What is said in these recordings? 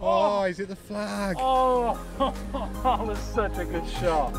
Oh, oh. he's at the flag. Oh, that was such a good shot.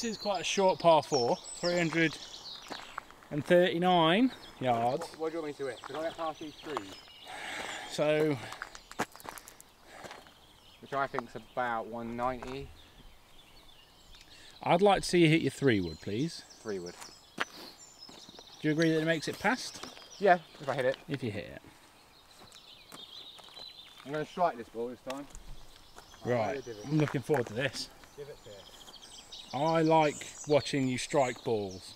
This is quite a short par four, 339 yards. What, what do you want me to hit? Can I get past these trees? So, Which I think's about 190. I'd like to see you hit your three wood, please. Three wood. Do you agree that it makes it past? Yeah, if I hit it. If you hit it. I'm going to strike this ball this time. Right. I'm looking forward to this. give it to. I like watching you strike balls.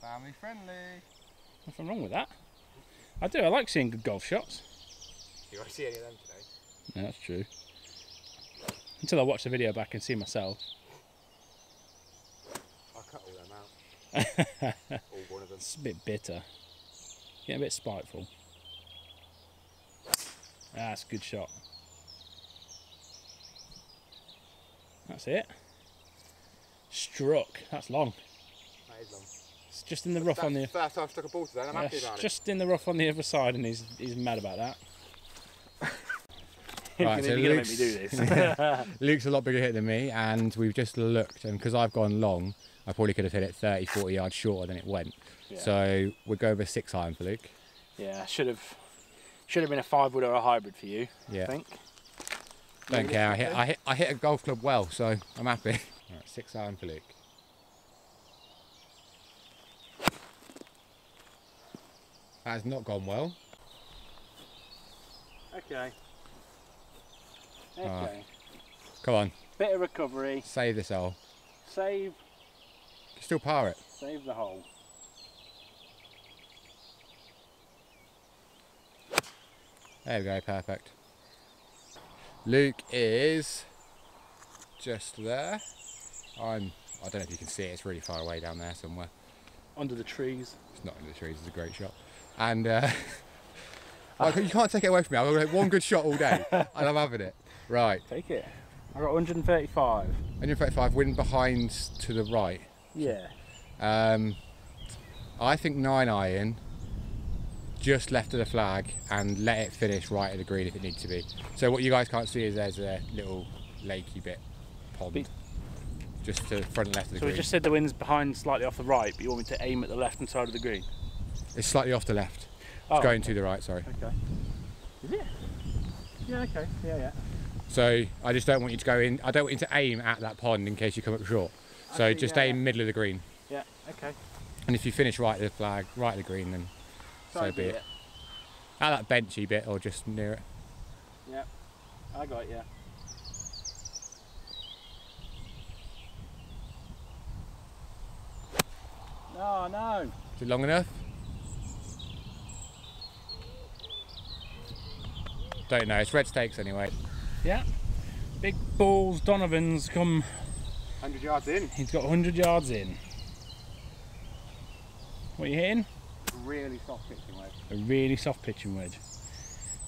Family friendly. Nothing wrong with that. I do. I like seeing good golf shots. You won't see any of them today. Yeah, that's true. Until I watch the video back and see myself. I'll cut all them out. all one of them. It's a bit bitter. Getting a bit spiteful. Ah, That's a good shot. That's it. Struck. That's long. That is long. It's just in the rough That's on the the. first time I've struck a ball today and I'm Yeah, happy it's about it. just in the rough on the other side, and he's he's mad about that. Right, so You're gonna make me Luke's- do this. Luke's a lot bigger hit than me, and we've just looked, and because I've gone long, I probably could have hit it 30, 40 yards shorter than it went. Yeah. So we'll go over six iron for Luke. yeah, should have should have been a five wood or a hybrid for you. Yeah. I think. Don't care. I hit, I hit, I hit a golf club well, so I'm happy. All right, six iron for Luke. That has not gone well. Okay. Okay. Alright. Come on, Bit of recovery. save this hole. Save still par it. save the hole. There we go, perfect. Luke is just there. I'm. I don't know if you can see it. It's really far away down there somewhere. Under the trees. It's not in the trees. It's a great shot. And uh, like, you can't take it away from me. I've got one good shot all day, and I'm having it. Right. Take it. I got 135. 135 wind behind to the right. Yeah. Um, I think nine iron, just left of the flag, and let it finish right at the green if it needs to be. So what you guys can't see is there's a little lakey bit pond, Be- just to front and left of the green. So we just said the wind's behind slightly off the right, but you want me to aim at the left hand side of the green? It's slightly off the left. Oh. It's going to the right. Sorry. Okay. Is it? Yeah, okay. Yeah, yeah. So I just don't want you to go in. I don't want you to aim at that pond in case you come up short. So see, just yeah, aim yeah. middle of the green. Yeah, okay. And if you finish right of the flag, right of the green, then so be it. At that benchy bit or just near it. Yeah, I got it, yeah. No, no. Is it long enough? Don't know. It's red stakes anyway. Yeah. Big balls Donovan's come, 100 yards in. he's got 100 yards in. What are you hitting? Really soft pitching wedge. A really soft pitching wedge.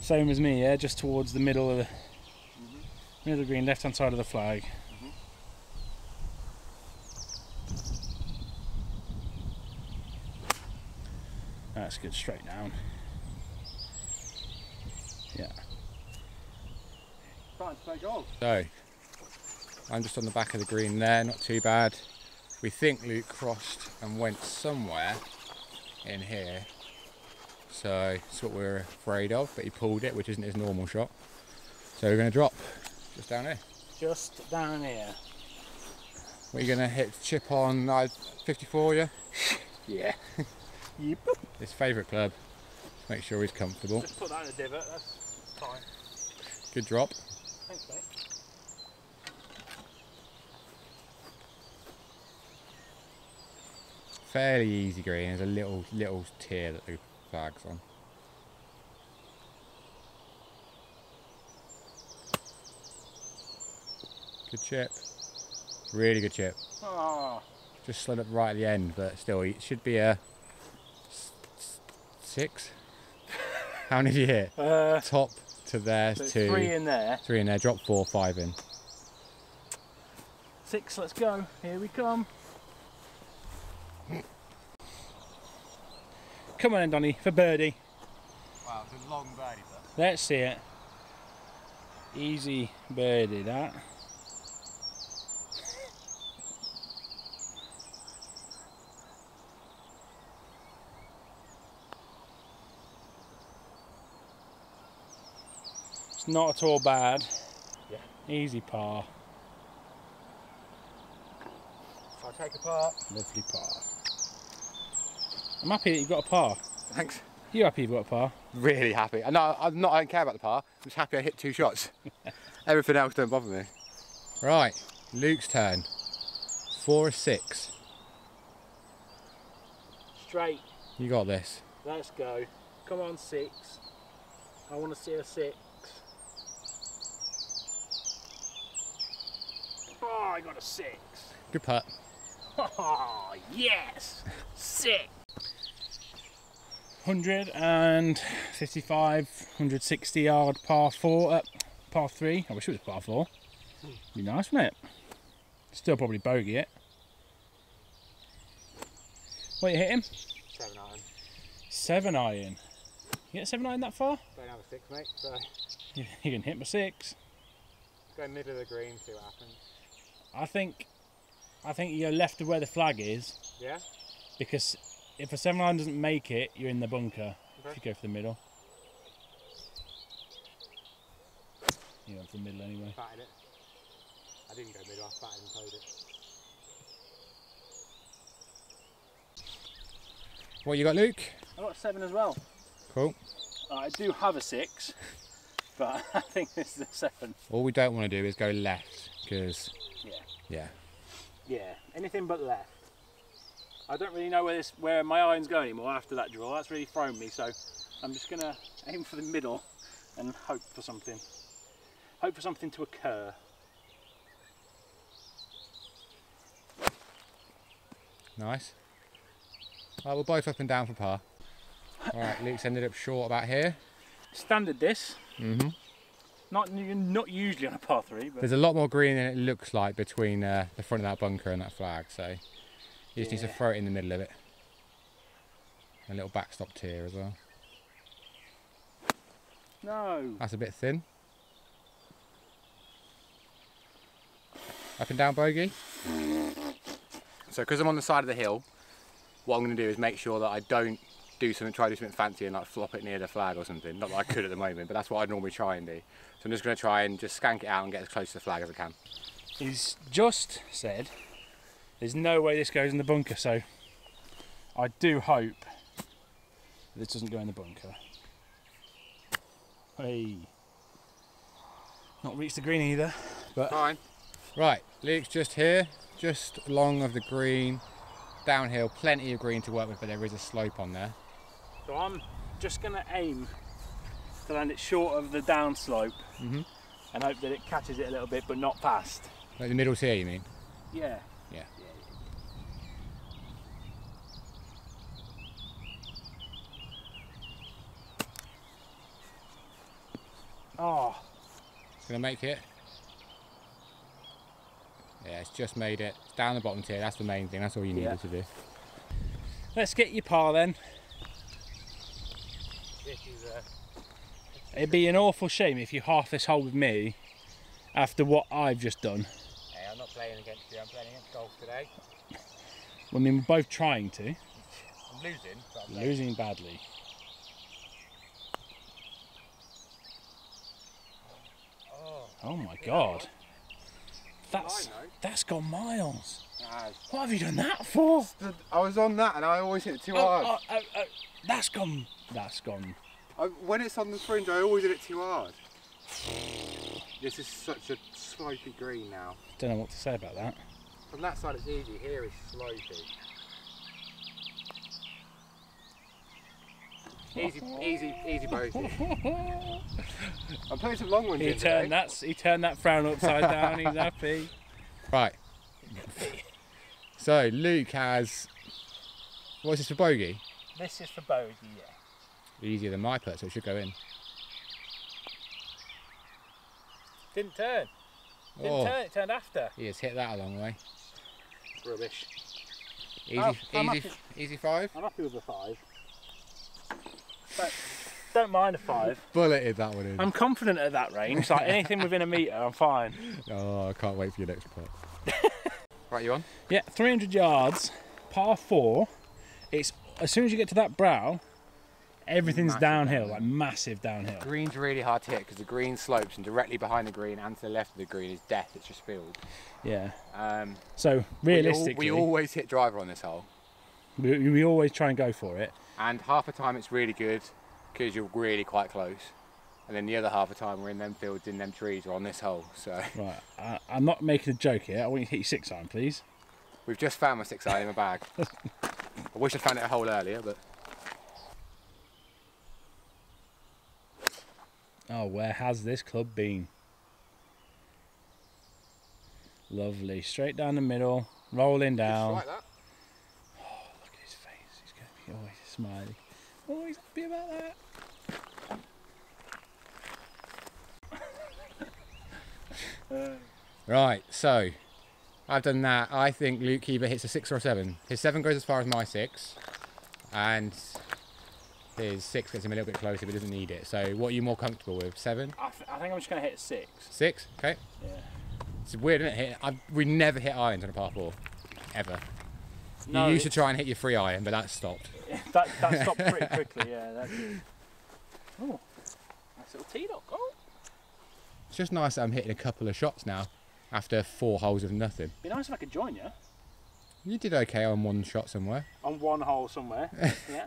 Same as me, yeah, just towards the middle of the mm-hmm. middle of the green, left hand side of the flag. Mm-hmm. That's good, straight down. Yeah. Starting to play golf. So, I'm just on the back of the green there, not too bad. We think Luke crossed and went somewhere in here. So, it's what we are afraid of, but he pulled it, which isn't his normal shot. So, we're going to drop just down here. Just down here. Are you gonna hit chip on uh, 54? Yeah. Yeah. yep. His favourite club. Make sure he's comfortable. Just put that in the divot. That's fine. Good drop. Thanks, mate. Fairly easy green. There's a little little tier that the flag's on. Good chip. Really good chip. Oh, Just slid up right at the end, but still, it should be a six. How many did you hit? uh, Top to there, so two, three in there. three in there. Drop four, five in. Six, let's go. Here we come. Come on then, Donny, for birdie. Wow, it's a long birdie, but. Let's see it. Easy birdie, that. It's not at all bad. Yeah. Easy par. So I take a part. Lovely par. I'm happy that you've got a par. Thanks. You happy you've got a par? Really happy. No, I'm not. I don't care about the par. I'm just happy I hit two shots. Everything else don't bother me. Right, Luke's turn. Four or six. Straight. You got this. Let's go. Come on, six. I want to see a six. Oh, I got a six. Good putt. Oh, yes! Six! 155, 160 yard par four, uh, par three. I wish it was par four. Be nice, wouldn't it? Still probably bogey it. What you hit him? Seven iron. Seven iron. You get seven iron that far? Don't have a six, mate. So You, you can hit my six. go middle of the green, see what happens. I think, I think you're left of where the flag is Yeah. because if a seven iron doesn't make it, you're in the bunker. If you go for the middle. You went for the middle anyway. Batted it. I didn't go middle. I batted and played it. What you got, Luke? I got a seven as well. Cool. Uh, I do have a six, but I think this is a seven. All we don't want to do is go left because Yeah. yeah. Yeah, anything but left. I don't really know where this where my iron's going anymore after that draw. That's really thrown me, so I'm just gonna aim for the middle and hope for something. Hope for something to occur. Nice. Right, we're both up and down for par. Alright, Luke's ended up short about here. Standard this. Mm-hmm. Not not usually on a par three, but There's a lot more green than it looks like between uh, the front of that bunker and that flag, so you just need to throw it in the middle of it. A little backstop tier as well. no. That's a bit thin. Up and down bogey. So because I'm on the side of the hill, what I'm going to do is make sure that I don't do something, try to do something fancy and like flop it near the flag or something. Not that I could at the moment, but that's what I'd normally try and do. So I'm just going to try and just skank it out and get as close to the flag as I can. He's just said there's no way this goes in the bunker, so I do hope this doesn't go in the bunker. Hey. Not reached the green either. Fine. Right, Luke's just here, just long of the green, downhill, plenty of green to work with, but there is a slope on there. So I'm just going to aim to land it short of the downslope Mhm. and hope that it catches it a little bit but not past. Like the middle's here, you mean? Yeah. Yeah. Oh, It's going to make it. Yeah, it's just made it. It's down the bottom tier, that's the main thing, that's all you needed Yeah. to do. let's get your par then. This is a... It'd be an awful shame if you half this hole with me after what I've just done. Hey, I'm not playing against you, I'm playing against golf today. I mean, we're both trying to, I'm losing, but I'm losing badly. Oh, my god. That's that's gone miles. What have you done that for? I was on that and I always hit it too Oh, hard. oh, oh, oh, that's gone. That's gone. I, when it's on the fringe, I always hit it too hard. This is such a slopey green now. Don't know what to say about that. From that side it's easy, Here is it's slopey. Easy, easy, easy bogey. I'm playing some long ones He in turned today. that. He turned that frown upside down. He's happy. Right. So Luke has. What's this for bogey? This is for bogey. Yeah. Easier than my putt, so it should go in. Didn't turn. Didn't Oh, turn. It turned after. he has hit that a long way. Rubbish. Easy, Oh, easy, easy five. I'm happy with a five. But don't mind a five. Bulleted that one in. I'm confident at that range. Like anything within a metre, I'm fine. Oh, I can't wait for your next putt. right, you on? Yeah, 300 yards, par four. It's as soon as you get to that brow, everything's Massive downhill, downhill. like massive downhill. The Green's really hard to hit because the green slopes and directly behind the green and to the left of the green is death. It's just field. Yeah. Um, So we al- realistically, we, always hit driver on this hole, we, we always try and go for it. and half the time it's really good because you're really quite close, and then the other half of the time we're in them fields, in them trees, or on this hole. So Right. I, I'm not making a joke here. I want you to hit your six iron, please. we've just found my six iron in my bag. I wish I'd found it a hole earlier, but Oh, where has this club been? Lovely. Straight down the middle, rolling down. like that. Oh, look at his face. He's going to be always smiling. Always happy about that. Right, so I've done that. I think Luke either hits a six or a seven. His seven goes as far as my six, and his six gets him a little bit closer, but doesn't need it. So, what are you more comfortable with? Seven, I, th- I think I'm just going to hit a six. six? Okay. Yeah. It's weird, isn't it? I've, we never hit irons on a par four, ever. No, you used to try and hit your free iron, but that stopped. that, that stopped pretty quickly, yeah. That. Oh, nice little tee dot goal. Oh, It's just nice that I'm hitting a couple of shots now after four holes of nothing. Be nice if I could join you You did okay on one shot somewhere. on one hole somewhere. yeah,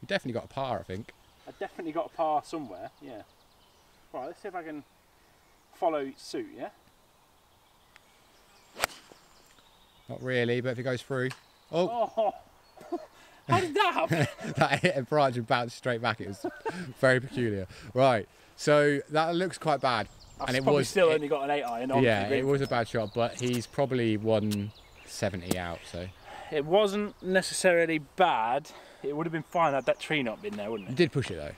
You definitely got a par, I think. I definitely got a par somewhere. Yeah. Right, let's see if I can follow suit. Yeah. Not really, but if it goes through. Oh, Oh, how did that happen? that hit a branch and bounced straight back. It was very peculiar. Right, so that looks quite bad. And it was still it- only got an eight iron. on yeah, it was a bad shot, but he's probably 170 out. So It wasn't necessarily bad. It would have been fine had that tree not been there, wouldn't it? you did push it though.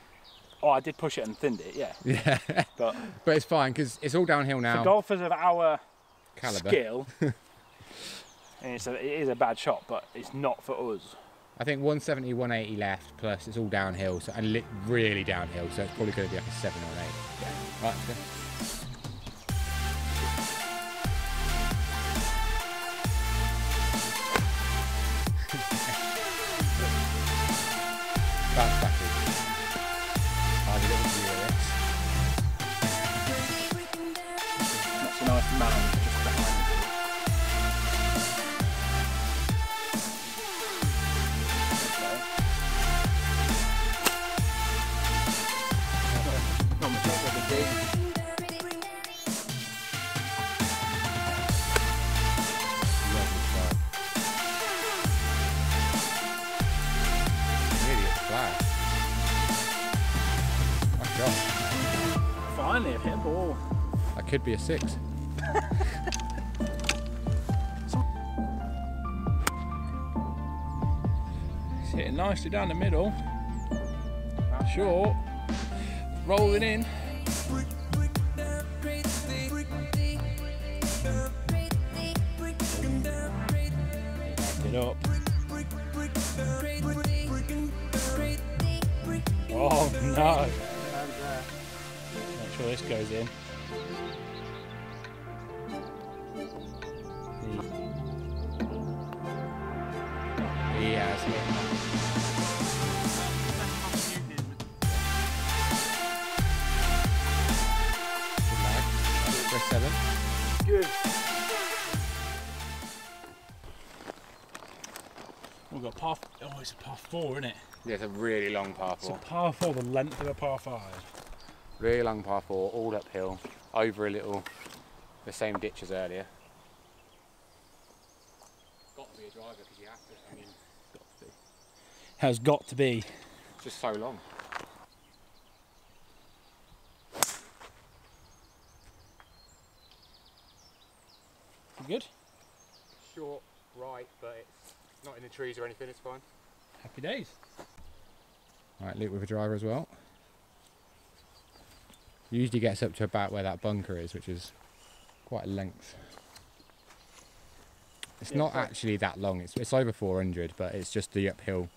Oh, I did push it and thinned it, yeah. Yeah, But but it's fine because it's all downhill for now. golfers of our Caliber. skill, and it's a, it is a bad shot, but it's not for us. I think 170, 180 left. Plus it's all downhill, so and really downhill. So it's probably going to be like a seven or an eight. Yeah. Right. Could be a six. It's hitting nicely down the middle. Short. Rolling in. Get up. Oh no. Make sure this goes in par. Oh, it's a par four, isn't it? Yeah, it's a really long par four. It's a par four, the length of a par five. Really long par four, all uphill over a little, the same ditch as earlier. Got to be a driver because you have to. I mean, got to be. Has got to be. It's just so long. You good? Short, right, but it's not in the trees or anything. It's fine. Happy days. Right, Luke with a driver as well. Usually gets up to about where that bunker is, which is quite a length. It's Yeah, not actually that long. It's it's over 400, but it's just the uphill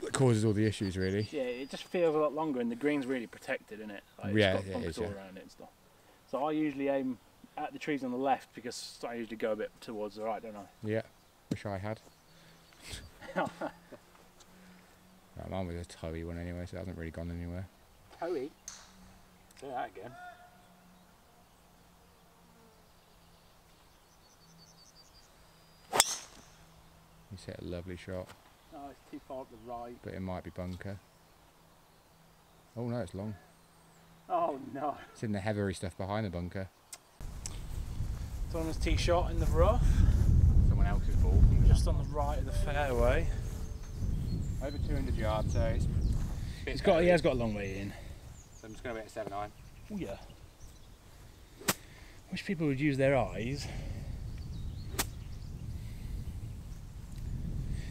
that causes all the issues, really. Yeah, it just feels a lot longer, and the green's really protected, isn't it? Like, Yeah, it's it got is, bunkers all yeah. around it and stuff. So I usually aim at the trees on the left because I usually go a bit towards the right, don't I? Yeah, wish I had. right, mine was a towy one anyway, so it hasn't really gone anywhere. Hoey. Say that again. He's hit a lovely shot, No, it's too far up the right. but it might be bunker. Oh no, it's long. Oh no. It's in the heathery stuff behind the bunker. Thomas tee shot in the rough, Someone else's ball. just on the right of the fairway. Over 200 yards, so it's. He's got, he has got a long way in. Just going to be at 7 iron. Oh yeah. Wish people would use their eyes.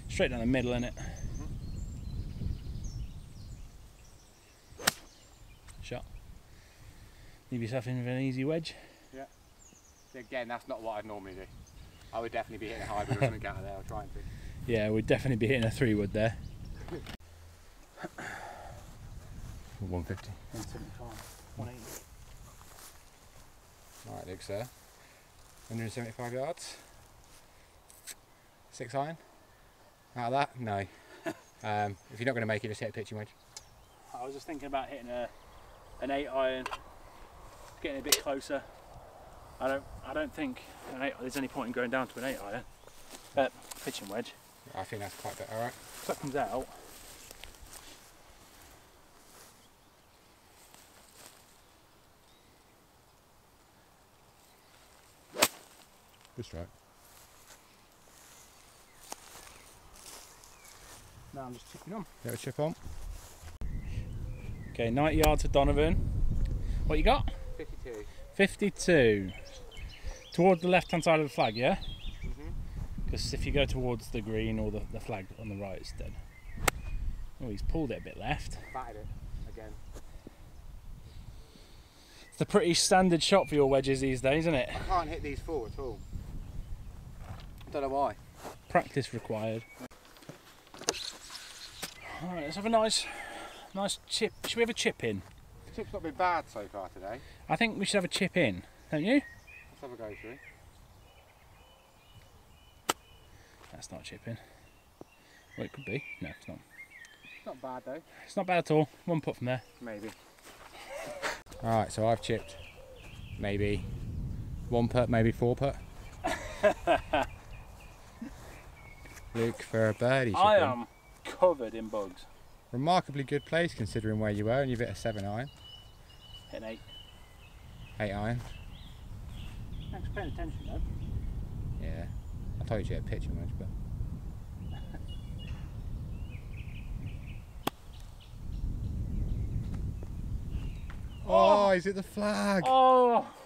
Straight down the middle, innit? Mm-hmm. Shot. Leave yourself in with an easy wedge. Yeah. Again, that's not what I'd normally do. I would definitely be hitting a hybrid or something out of there, or trying to. Yeah, we'd definitely be hitting a three wood there. 150. 175, 180. Alright, Luke, sir. 175 yards. Six iron. Out of that? No. um, if you're not going to make it, just hit a pitching wedge. I was just thinking about hitting a an eight iron, getting a bit closer. I don't I don't think an eight, there's any point in going down to an eight iron. Uh, pitching wedge. I think that's quite better, alright? If that comes out, Good strike. Now I'm just chipping on. Get a chip on. Okay, 90 yards to Donovan. What you got? 52. 52. Towards the left hand side of the flag, yeah? Mm-hmm. Because if you go towards the green or the, the flag on the right, it's dead. Oh, he's pulled it a bit left. Batted it again. It's a pretty standard shot for your wedges these days, isn't it? I can't hit these four at all. Don't know why. Practice required. Alright, let's have a nice, nice chip. Should we have a chip in? The chip's not been bad so far today. I think we should have a chip in, don't you? Let's have a go through. That's not a chip in. Well, it could be. No, it's not. It's not bad though. It's not bad at all. One put from there. Maybe. Alright, so I've chipped maybe one putt, maybe four putt. Luke for a birdie. chip I in. am covered in bugs. Remarkably good place considering where you were and you've hit a 7 iron, Hit an eight. 8 iron. Thanks for paying attention though. Yeah. I told you you had a pitching wedge, but. Oh. oh, is it the flag? Oh,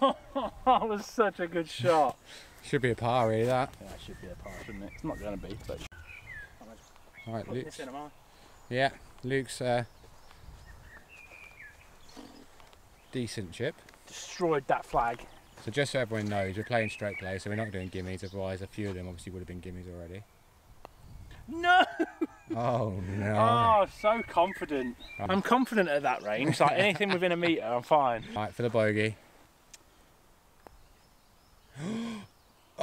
that was such a good shot. Should be a par, really, that. Yeah, it should be a par, shouldn't it? It's not going to be, but Alright, put Luke's. this in, am I? Yeah, Luke's uh, decent chip. Destroyed that flag. So just so everyone knows, we're playing straight play, so we're not doing gimmies. Otherwise, a few of them obviously would have been gimmies already. No! Oh no! Oh, so confident. I'm confident at that range. Like anything within a metre, I'm fine. Right for the bogey.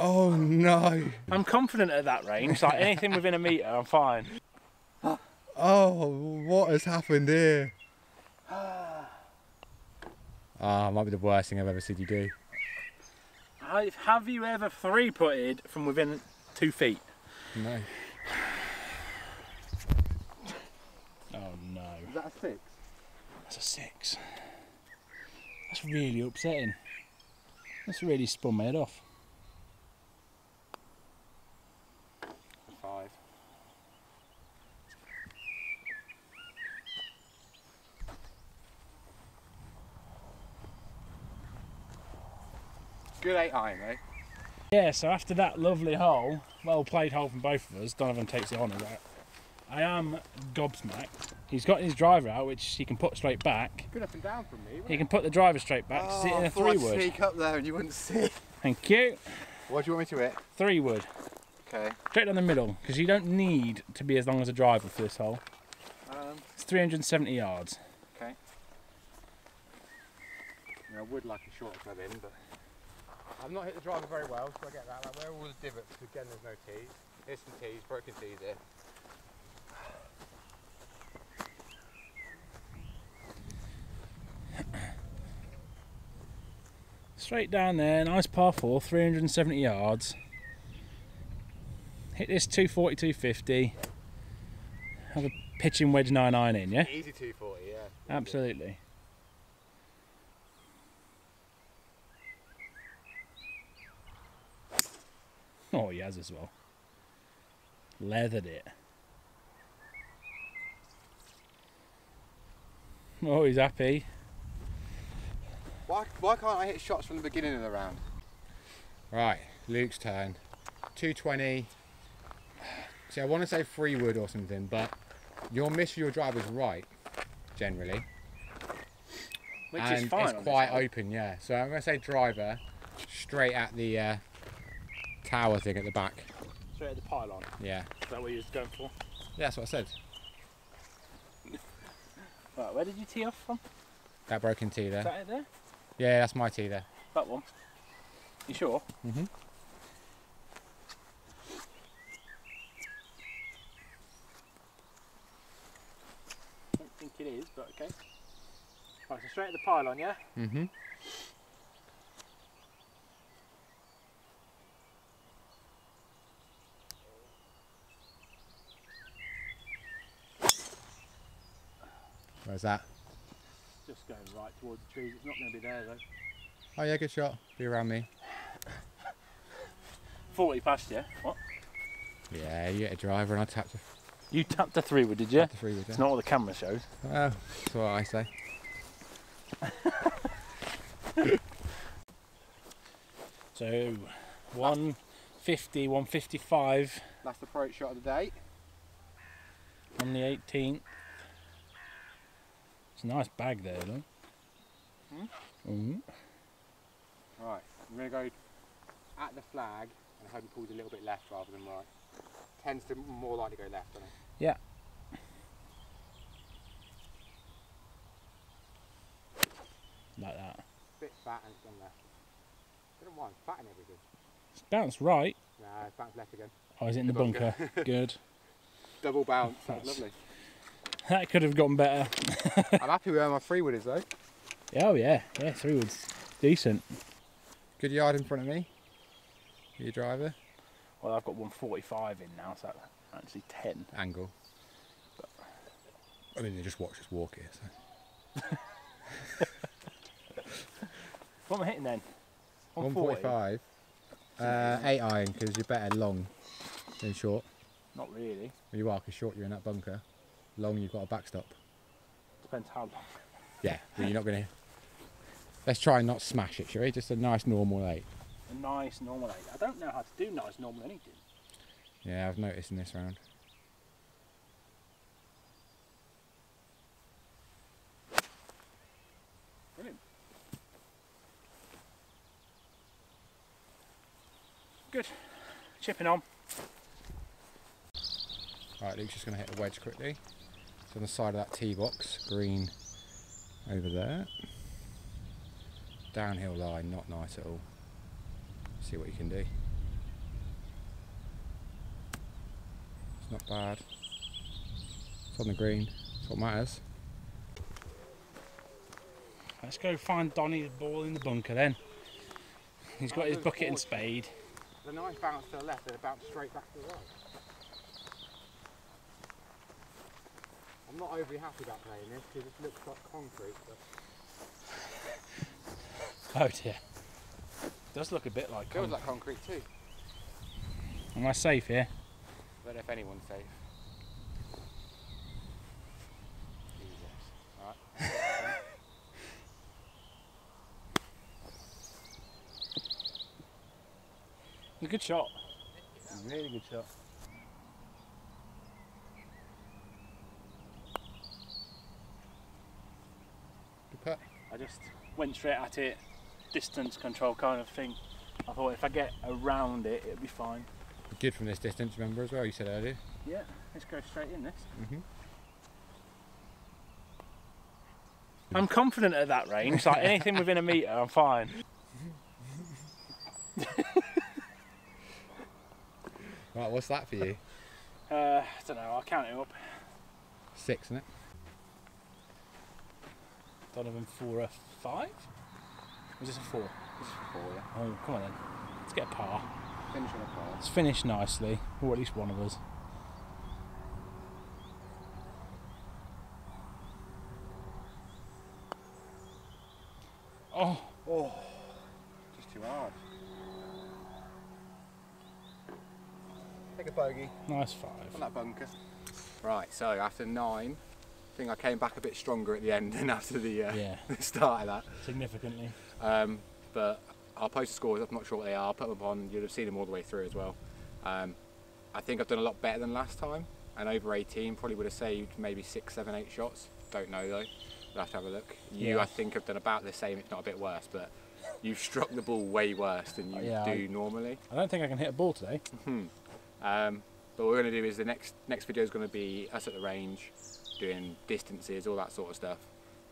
Oh no. I'm confident at that range, like anything within a metre, I'm fine. Oh, what has happened here? Ah, oh, might be the worst thing I've ever seen you do. Have have you ever three putted from within two feet? No. Oh no. Is that a six? That's a six. That's really upsetting. That's really spun my head off. Good eight iron, mate. Yeah, so after that lovely hole, well played hole from both of us, Donovan takes the honour. Right? I am gobsmacked. He's got his driver out, which he can put straight back. Good up and down from me. He can put the driver straight back, Oh, sit in a three wood. sneak up there and you wouldn't see. Thank you. What do you want me to hit? Three wood. Okay. Straight down the middle, because you don't need to be as long as a driver for this hole. Um, It's 370 yards. okay. I would like a short club in, but I've not hit the driver very well, so I get that. Like where are all the divots? Again, there's no tees. Here's some tees, broken tees here. Straight down there, nice par 4, 370 yards. Hit this 240, 250. Have a pitching wedge 9 iron in, yeah? Easy 240, yeah. Absolutely. Oh, he has as well. Leathered it. Oh, he's happy. Why, why can't I hit shots from the beginning of the round? Right, Luke's turn. 220. See, I want to say three wood or something, but your miss for your driver's right, generally. Which and is fine. it's quite open, yeah. So I'm going to say driver, straight at the uh, tower thing at the back. Straight at the pylon. Yeah. Is that what you was going for? Yeah, that's what I said. Right, where did you tee off from? That broken tee Is there. that it there? Yeah, that's my tee there. That one. You sure? Mm-hmm. don't think it is, but okay. Right, so straight at the pylon, yeah? Mm-hmm. Where's that? Just going right towards the trees. It's not going to be there though. Oh yeah, good shot. Be around me. 40 past, yeah? What? Yeah, you hit a driver and I tapped a, You tapped the three wood, did you? tapped a three with It's not what the camera shows. Well, that's what I say. So, 150, 155 Last approach shot of the day. on the 18th. It's a nice bag there, look. Mm-hmm. Right, I'm going to go at the flag and hope it pulls a little bit left rather than right. Tends to more likely go left, doesn't it? Yeah. Like that. Bit fat and it's gone left. I don't mind, fat and everything. It's bounced right. Nah, it's bounced left again. Oh, is it in the The bunker? bunker. Good. Double bounce, that's That's- lovely. That could have gotten better. I'm happy with where my three wood is though. Oh yeah, yeah, three woods. Decent. Good yard in front of me. Your driver. Well, I've got 145 in now, so actually 10. Angle. But... I mean, they just watch us walk here. So. What am I hitting then? 140? 145. Uh, 8 iron because you're better long than short. Not really. Well, you are because short you're in that bunker. Long you've got a backstop. Depends how long. Yeah, but you're not going to. Let's try and not smash it, shall we? Just a nice normal 8. A nice normal eight. I don't know how to do nice normal anything. Yeah, I've noticed in this round. Brilliant. Good. Chipping on. Right, Luke's just going to hit a wedge quickly. It's on the side of that tee box, green over there. Downhill line, not nice at all. See what you can do. It's not bad. It's on the green. That's what matters. Let's go find Donny's ball in the bunker then. He's got his bucket and spade. The nice bounce to the left and a bounce straight back to the right. I'm not overly happy about playing this because it looks like concrete. But Oh dear. Does look a bit like. it feels con- like concrete too. Am I safe here? I don't know if anyone's safe. Jesus. Alright. A good shot. Really good shot. Good putt. I just went straight at it, distance control kind of thing. I thought if I get around it, it'll be fine. Good from this distance, remember as well, you said earlier. Yeah, let's go straight in this. Mm-hmm. I'm confident at that range. Like anything within a metre, I'm fine. Right, what's that for you? Uh, I don't know. I'll count it up. Six, isn't it? Donovan for a five. Was this a four? This is four, yeah. Oh, come on then. Let's get a par. Finish on a par. Let's finish nicely, or at least one of us. Oh, Oh, just too hard. Take a bogey. nice five. on that bunker. Right, so after nine, I think I came back a bit stronger at the end than after the, uh, Yeah, the start of that. significantly. Um, but I'll post the scores. I'm not sure what they are. I'll put them on. You'll have seen them all the way through as well. Um, I think I've done a lot better than last time. And over 18 probably would have saved maybe six, seven, eight shots. Don't know though. We'll have to have a look. You, Yeah. I think, have done about the same, if not a bit worse. But you've struck the ball way worse than you Yeah, do I- normally. I don't think I can hit a ball today. Um, but what we're going to do is the next next video is going to be us at the range, doing distances, all that sort of stuff.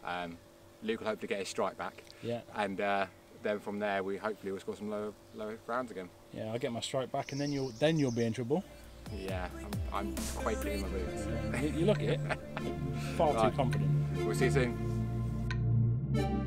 Um, Luke will hopefully get his strike back, Yeah, and uh, then from there we hopefully will score some lower lower rounds again. yeah. I'll get my strike back, and then you'll then you'll be in trouble. Yeah, I'm, I'm quaking in my boots. You, you look it. Far Right. too confident. We'll see you soon.